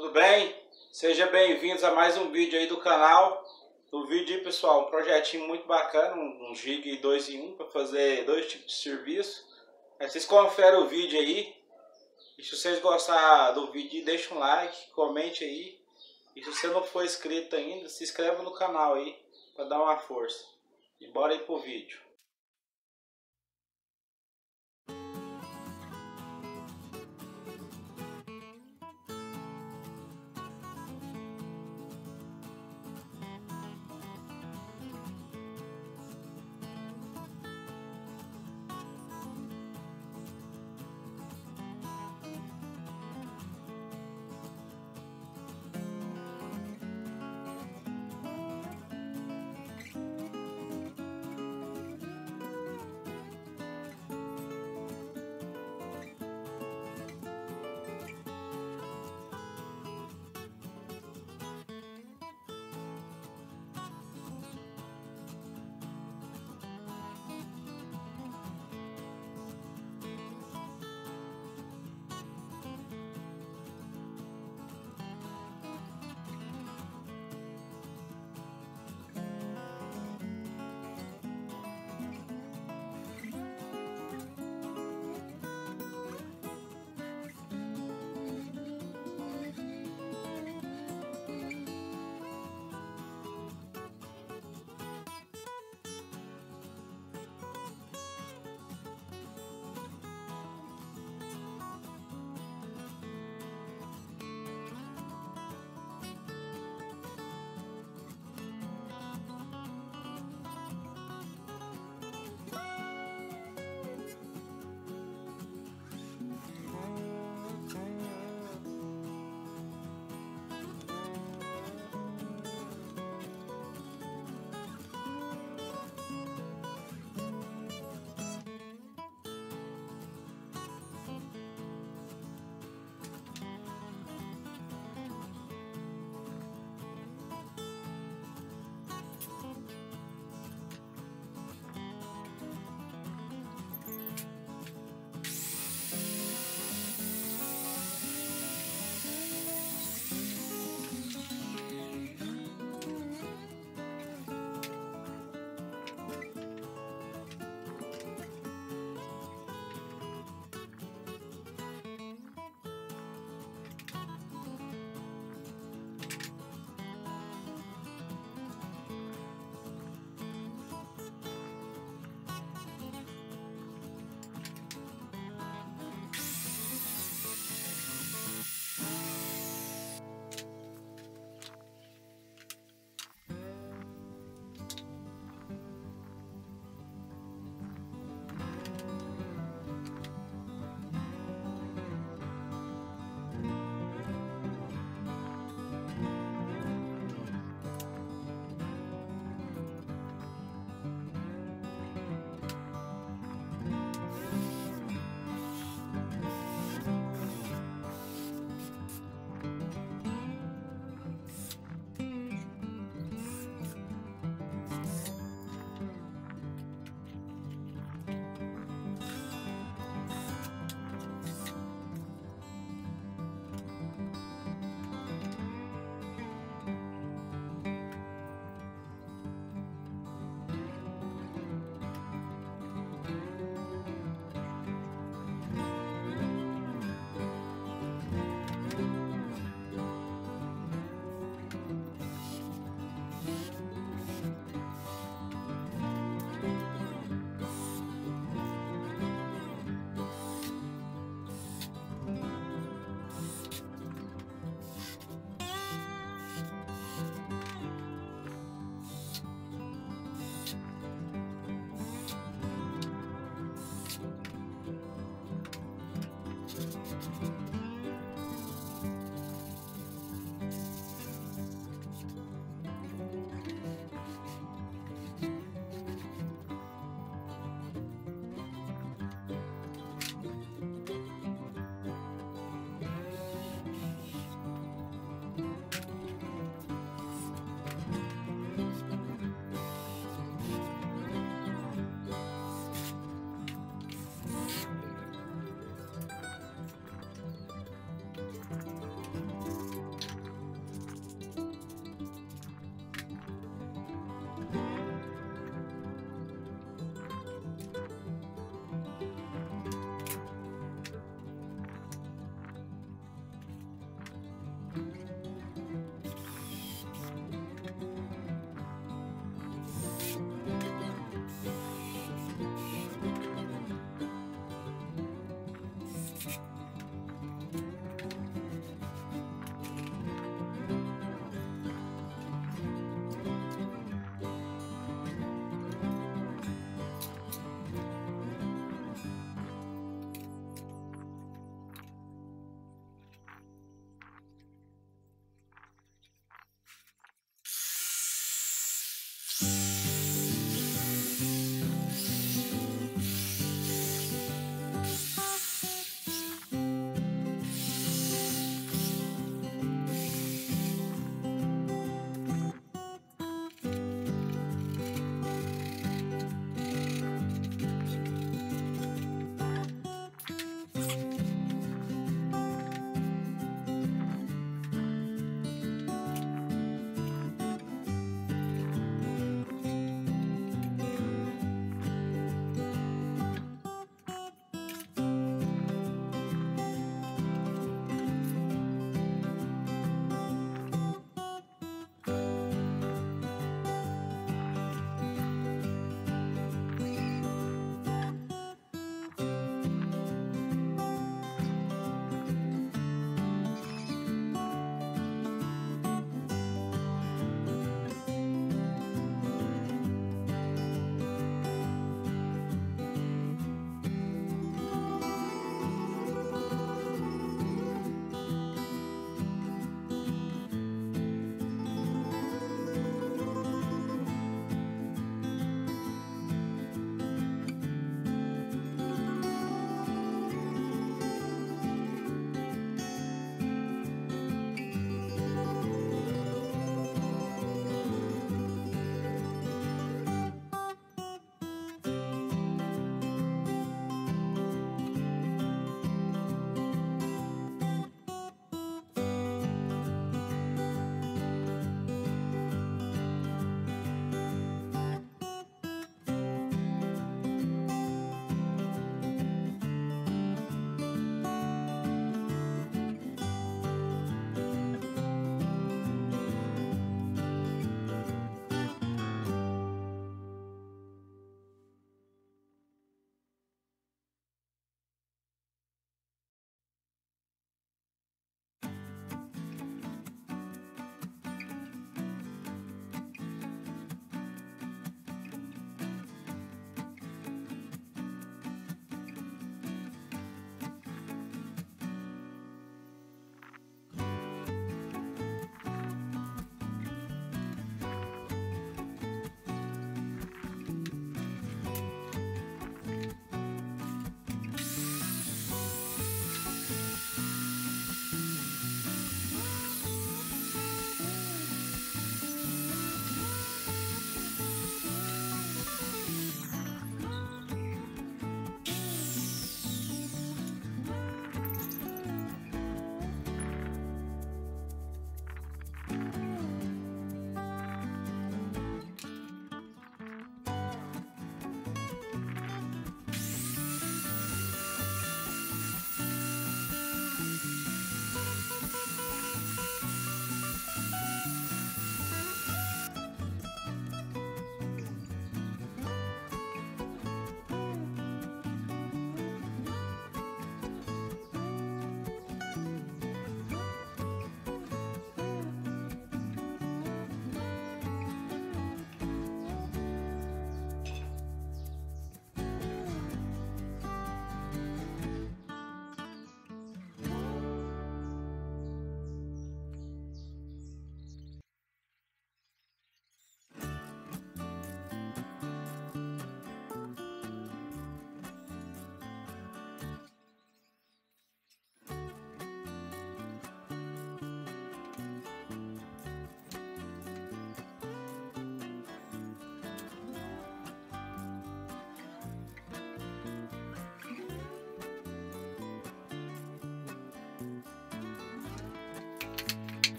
tudo bem? Sejam bem-vindos a mais um vídeo aí do canal. No vídeo aí, pessoal, um projetinho muito bacana, um, gig 2 em 1 para fazer dois tipos de serviço. Aí vocês conferem o vídeo aí. E se vocês gostaram do vídeo, deixa um like, comente aí. E se você não for inscrito ainda, se inscreva no canal aí para dar uma força. E bora aí pro vídeo.